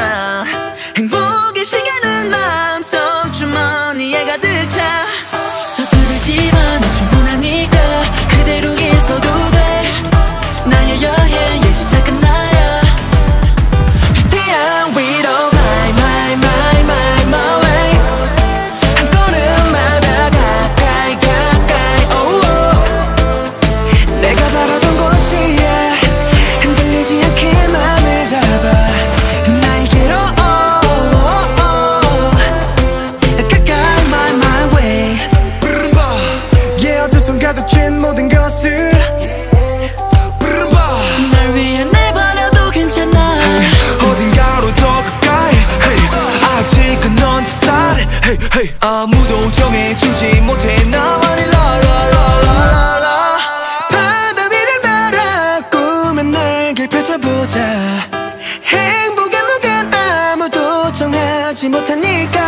down hey, hey. 아무도 정해주지 못해 나만이 라라라라라라 바다 위를 날아 꿈의 날개 펼쳐보자. 행복의 무게는 아무도 정하지 못하니까.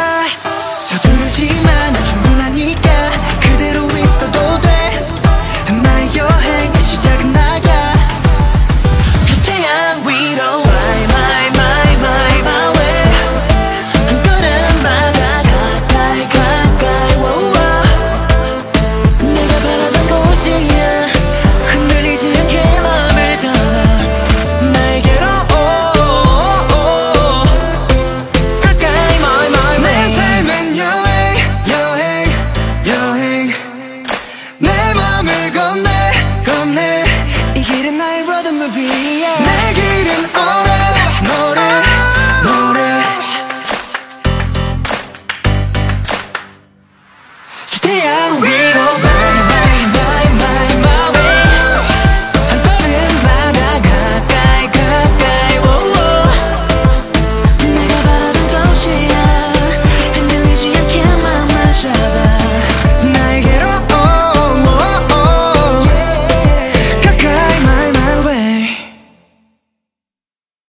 Yeah.